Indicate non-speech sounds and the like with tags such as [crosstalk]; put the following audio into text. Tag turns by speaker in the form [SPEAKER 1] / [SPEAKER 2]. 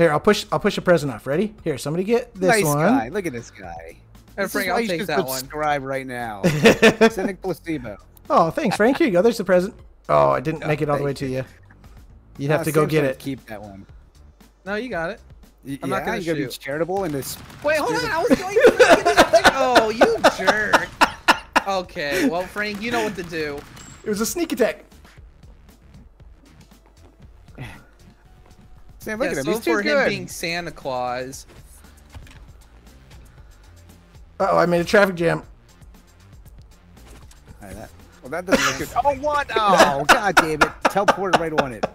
[SPEAKER 1] Here, I'll push. I'll push a present off. Ready? Here, somebody get this
[SPEAKER 2] nice
[SPEAKER 1] one.
[SPEAKER 2] guy. Look at this guy. This
[SPEAKER 3] Frank, I'll take
[SPEAKER 2] should
[SPEAKER 3] that one.
[SPEAKER 2] subscribe right now. [laughs] Cynic placebo.
[SPEAKER 1] Oh, thanks, Frank. Here you go. There's the present. Oh, I didn't make it all the way
[SPEAKER 2] thank
[SPEAKER 1] to
[SPEAKER 2] you.
[SPEAKER 1] you. You'd have
[SPEAKER 2] Uh,
[SPEAKER 1] to go get it.
[SPEAKER 2] Keep that one.
[SPEAKER 3] No, you got it. I'm
[SPEAKER 2] yeah,
[SPEAKER 3] not gonna
[SPEAKER 2] you gotta be charitable in this.
[SPEAKER 3] Wait, hold on. I was [laughs] going. freaking- oh, you jerk. Okay, well, Frank, you know what to do.
[SPEAKER 1] It was a sneak attack.
[SPEAKER 2] Sam, look
[SPEAKER 3] yeah,
[SPEAKER 2] at him.
[SPEAKER 3] so
[SPEAKER 2] He's too
[SPEAKER 3] for him
[SPEAKER 2] good.
[SPEAKER 3] being Santa Claus.
[SPEAKER 1] Uh oh, I made a traffic jam.
[SPEAKER 2] Alright, that- well, that doesn't look good. Oh, what? Oh, god damn it! Teleported right on it.